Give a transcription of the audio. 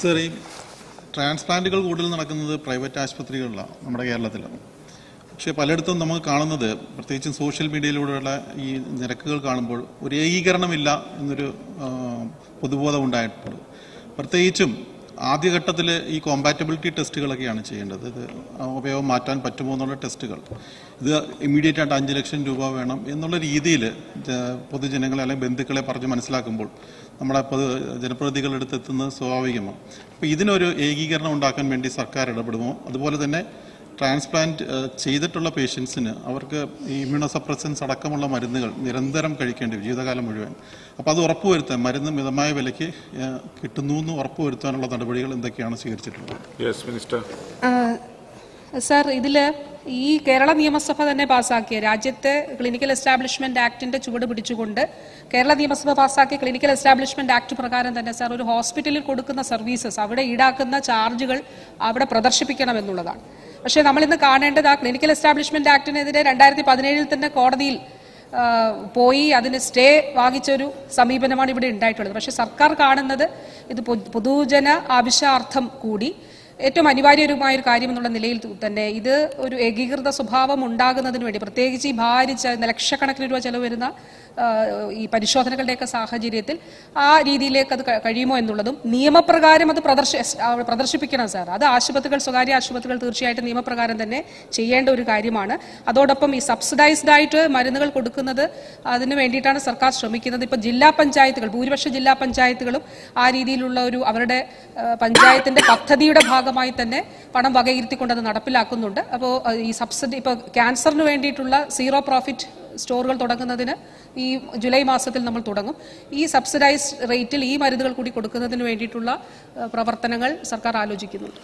Sir ഈ ട്രാൻസ്പ്ലാന്റുകൾ കൂടുതൽ നടക്കുന്നത് പ്രൈവറ്റ് ആശുപത്രികളിലാണ് നമ്മുടെ കേരളത്തിൽ പക്ഷേ പലയിടത്തും നമുക്ക് കാണുന്നത് പ്രത്യേകിച്ചും സോഷ്യൽ മീഡിയയിലൂടെയുള്ള ഈ നിരക്കുകൾ കാണുമ്പോൾ ഒരു ഏകീകരണമില്ല എന്നൊരു പൊതുബോധം ഉണ്ടായിട്ടുണ്ട്. പ്രത്യേകിച്ചും ആദ്യഘട്ടത്തിൽ ഈ കോമ്പാറ്റബിലിറ്റി ടെസ്റ്റുകളൊക്കെയാണ് ചെയ്യേണ്ടത്. ഇത് ഉപയോഗം മാറ്റാൻ പറ്റുമോ എന്നുള്ള ടെസ്റ്റുകൾ ഇത് ഇമ്മീഡിയറ്റ് ആയിട്ട് അഞ്ച് ലക്ഷം രൂപ വേണം എന്നുള്ള രീതിയിൽ പൊതുജനങ്ങളെ അല്ലെങ്കിൽ ബന്ധുക്കളെ പറഞ്ഞ് മനസ്സിലാക്കുമ്പോൾ നമ്മുടെ പൊതു ജനപ്രതിനിധികളുടെ അടുത്ത് എത്തുന്നത് സ്വാഭാവികമാണ്. അപ്പോൾ ഇതിനൊരു ഏകീകരണം ഉണ്ടാക്കാൻ വേണ്ടി സർക്കാർ ഇടപെടുമോ? അതുപോലെ തന്നെ ട്രാൻസ്പ്ലാന്റ് ചെയ്തിട്ടുള്ള പേഷ്യൻസിന് അവർക്ക് ഈ ഇമ്മ്യൂണോസപ്രസൻസ് അടക്കമുള്ള മരുന്നുകൾ നിരന്തരം കഴിക്കേണ്ടി വരും ജീവിതകാലം മുഴുവൻ. അപ്പോൾ അത് ഉറപ്പുവരുത്താൻ മരുന്ന് മിതമായ വിലയ്ക്ക് കിട്ടുന്നു എന്ന് ഉറപ്പുവരുത്താനുള്ള നടപടികൾ എന്തൊക്കെയാണ് സ്വീകരിച്ചിട്ടുള്ളത്? യെസ് മിനിസ്റ്റർ സാർ ഇതിൽ ഈ കേരള നിയമസഭ തന്നെ പാസാക്കിയ രാജ്യത്തെ ക്ലിനിക്കൽ എസ്റ്റാബ്ലിഷ്മെന്റ് ആക്ടിന്റെ ചുവട് പിടിച്ചുകൊണ്ട് കേരള നിയമസഭ പാസാക്കിയ ക്ലിനിക്കൽ എസ്റ്റാബ്ലിഷ്മെന്റ് ആക്ട് പ്രകാരം തന്നെ സാർ ഒരു ഹോസ്പിറ്റലിൽ കൊടുക്കുന്ന സർവീസസ് അവിടെ ഈടാക്കുന്ന ചാർജുകൾ അവിടെ പ്രദർശിപ്പിക്കണം എന്നുള്ളതാണ് നമ്മൾ ഇന്ന് കാണേണ്ടത് ആ ക്ലിനിക്കൽ എസ്റ്റാബ്ലിഷ്മെന്റ് ആക്ടിനെതിരെ രണ്ടായിരത്തി പതിനേഴിൽ തന്നെ കോടതിയിൽ പോയി അതിന് സ്റ്റേ വാങ്ങിച്ചൊരു സമീപനമാണ് ഇവിടെ ഉണ്ടായിട്ടുള്ളത്. പക്ഷേ സർക്കാർ കാണുന്നത് ഇത് പൊതുജന ആവശ്യാർത്ഥം കൂടി ഏറ്റവും അനിവാര്യമായ ഒരു കാര്യം എന്നുള്ള നിലയിൽ തന്നെ ഇത് ഒരു ഏകീകൃത സ്വഭാവം ഉണ്ടാകുന്നതിന് വേണ്ടി പ്രത്യേകിച്ച് ഈ ഭാരിച്ച ലക്ഷക്കണക്കിന് രൂപ ചെലവ് വരുന്ന ഈ പരിശോധനകളുടെയൊക്കെ സാഹചര്യത്തിൽ ആ രീതിയിലേക്ക് അത് കഴിയുമോ എന്നുള്ളതും നിയമപ്രകാരം അത് പ്രദർശി പ്രദർശിപ്പിക്കണം സാർ. അത് ആശുപത്രികൾ സ്വകാര്യ ആശുപത്രികൾ തീർച്ചയായിട്ടും നിയമപ്രകാരം തന്നെ ചെയ്യേണ്ട ഒരു കാര്യമാണ്. അതോടൊപ്പം ഈ സബ്സിഡൈസ്ഡ് ആയിട്ട് മരുന്നുകൾ കൊടുക്കുന്നത് അതിന് വേണ്ടിയിട്ടാണ് സർക്കാർ ശ്രമിക്കുന്നത്. ഇപ്പോൾ ജില്ലാ പഞ്ചായത്തുകൾ ഭൂരിപക്ഷ ജില്ലാ പഞ്ചായത്തുകളും ആ രീതിയിലുള്ള ഒരു അവരുടെ പഞ്ചായത്തിന്റെ പദ്ധതിയുടെ ഭാഗമായി തന്നെ പണം വകയിരുത്തിക്കൊണ്ട് അത് നടപ്പിലാക്കുന്നുണ്ട്. അപ്പോൾ ഈ സബ്സിഡി ഇപ്പോൾ ക്യാൻസറിന് വേണ്ടിയിട്ടുള്ള സീറോ പ്രോഫിറ്റ് സ്റ്റോറുകൾ തുടങ്ങുന്നതിന് ഈ ജൂലൈ മാസത്തിൽ നമ്മൾ തുടങ്ങും. ഈ സബ്സിഡൈസ്ഡ് റേറ്റിൽ ഈ മരുന്നുകൾ കൂടി കൊടുക്കുന്നതിന് വേണ്ടിയിട്ടുള്ള പ്രവർത്തനങ്ങൾ സർക്കാർ ആലോചിക്കുന്നുണ്ട്.